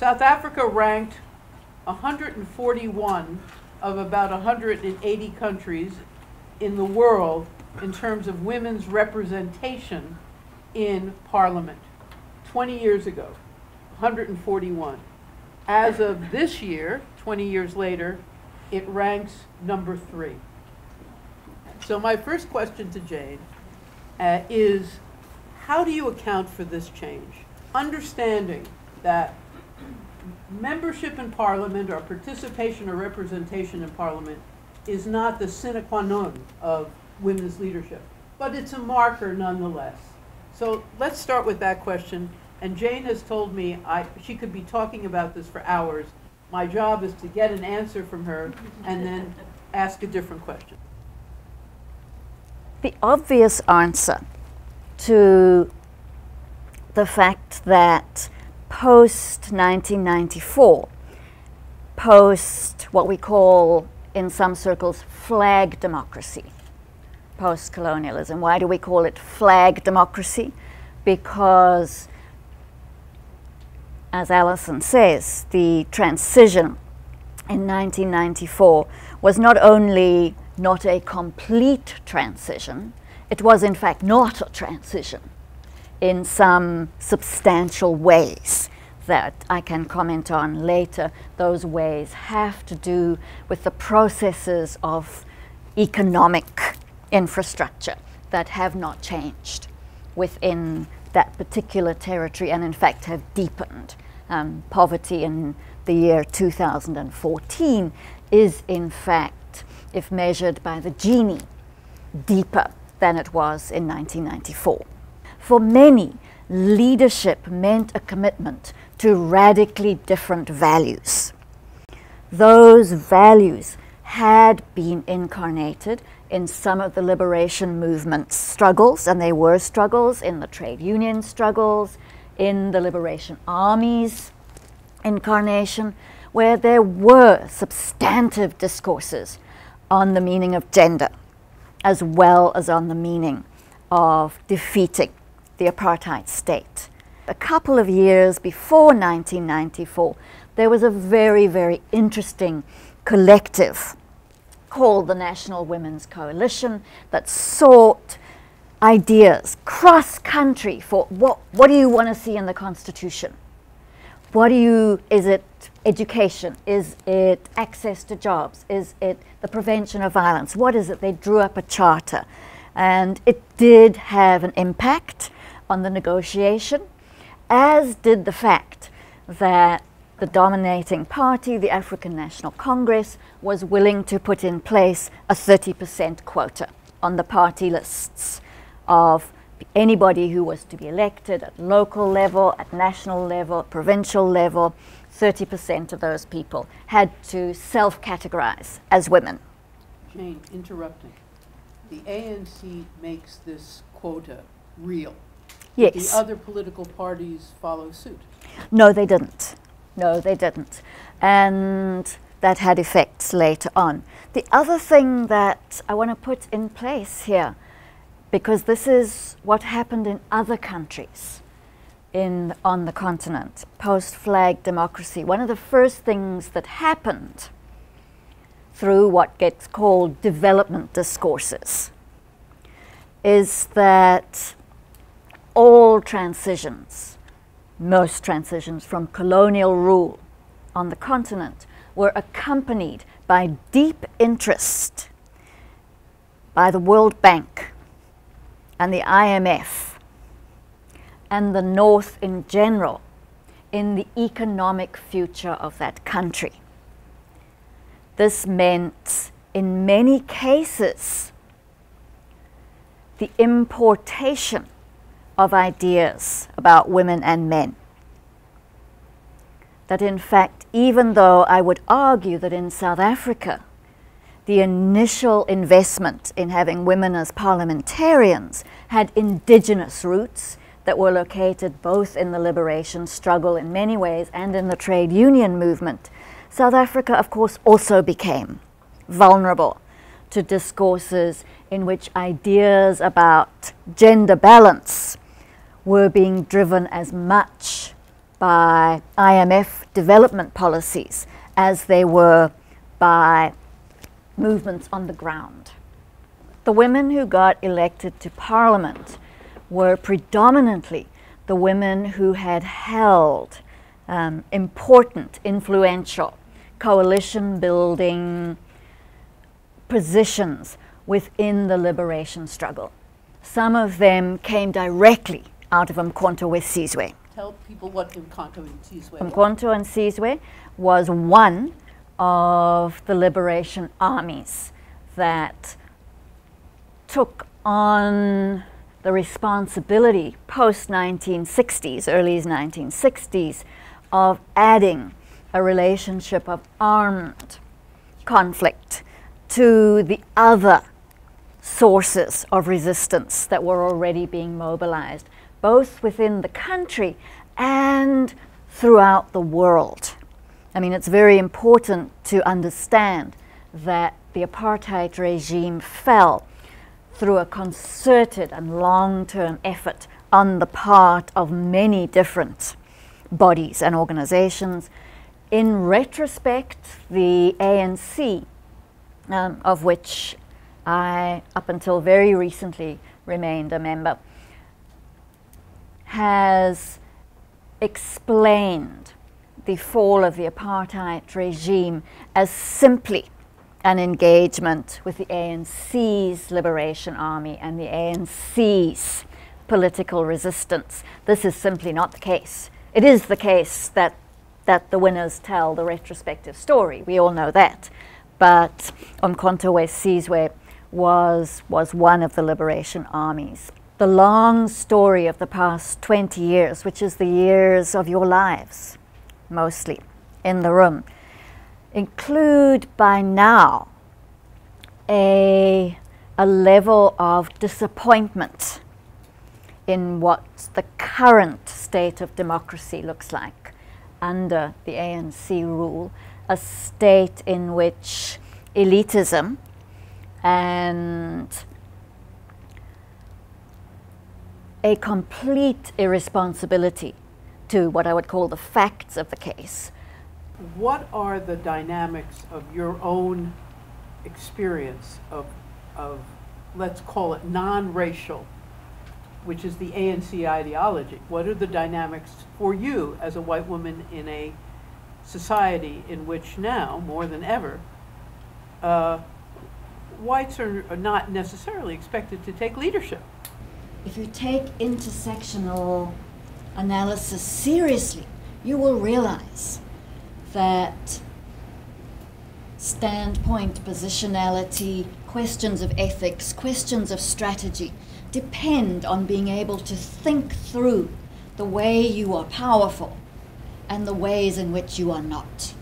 South Africa ranked 141 of about 180 countries in the world in terms of women's representation in parliament. 20 years ago, 141. As of this year, 20 years later, it ranks number three. So my first question to Jane uh, is, how do you account for this change? Understanding that membership in parliament or participation or representation in parliament is not the sine qua non of women's leadership, but it's a marker nonetheless. So let's start with that question. And Jane has told me I, she could be talking about this for hours. My job is to get an answer from her and then ask a different question. The obvious answer to the fact that post 1994, post what we call in some circles flag democracy, post colonialism. Why do we call it flag democracy? Because as Alison says, the transition in 1994 was not only not a complete transition, it was in fact not a transition in some substantial ways that I can comment on later. Those ways have to do with the processes of economic infrastructure that have not changed within that particular territory and in fact have deepened. Um, poverty in the year 2014 is in fact, if measured by the Gini, deeper than it was in 1994. For many, leadership meant a commitment to radically different values. Those values had been incarnated in some of the liberation movement's struggles, and they were struggles in the trade union struggles, in the liberation armies incarnation, where there were substantive discourses on the meaning of gender, as well as on the meaning of defeating the apartheid state. A couple of years before 1994, there was a very, very interesting collective called the National Women's Coalition that sought ideas cross country for what, what do you want to see in the Constitution? What do you, is it education? Is it access to jobs? Is it the prevention of violence? What is it? They drew up a charter. And it did have an impact on the negotiation, as did the fact that the dominating party, the African National Congress, was willing to put in place a 30% quota on the party lists of anybody who was to be elected at local level, at national level, provincial level. 30% of those people had to self categorize as women. Jane, interrupting. The ANC makes this quota real. Yes. The other political parties follow suit. No, they didn't. No, they didn't. And that had effects later on. The other thing that I want to put in place here, because this is what happened in other countries in, on the continent, post flag democracy, one of the first things that happened through what gets called development discourses is that all transitions, most transitions from colonial rule on the continent were accompanied by deep interest by the World Bank and the IMF and the North in general in the economic future of that country. This meant, in many cases, the importation of ideas about women and men. That in fact, even though I would argue that in South Africa, the initial investment in having women as parliamentarians had indigenous roots that were located both in the liberation struggle in many ways and in the trade union movement. South Africa, of course, also became vulnerable to discourses in which ideas about gender balance were being driven as much by IMF development policies as they were by movements on the ground. The women who got elected to parliament were predominantly the women who had held um, important, influential coalition building positions within the liberation struggle. Some of them came directly out of Umkhonto Wesizwe. Tell people what Umkhonto we Sizwe Umkhonto we Sizwe was one of the liberation armies that took on the responsibility post 1960s, early 1960s, of adding a relationship of armed conflict to the other sources of resistance that were already being mobilized, both within the country and throughout the world. I mean, it's very important to understand that the apartheid regime fell through a concerted and long term effort on the part of many different bodies and organizations. In retrospect, the ANC, um, of which I, up until very recently, remained a member, has explained the fall of the apartheid regime as simply an engagement with the ANC's Liberation Army and the ANC's political resistance. This is simply not the case. It is the case that, that the winners tell the retrospective story. We all know that. But Umkhonto Wesizwe was, was one of the liberation armies. The long story of the past 20 years, which is the years of your lives, mostly, in the room, include by now a, a level of disappointment in what the current state of democracy looks like under the ANC rule, a state in which elitism and a complete irresponsibility to what I would call the facts of the case. What are the dynamics of your own experience of, of let's call it non-racial, which is the ANC ideology? What are the dynamics for you as a white woman in a society in which now, more than ever, uh, whites are, are not necessarily expected to take leadership. If you take intersectional analysis seriously, you will realize that standpoint, positionality, questions of ethics, questions of strategy depend on being able to think through the way you are powerful and the ways in which you are not.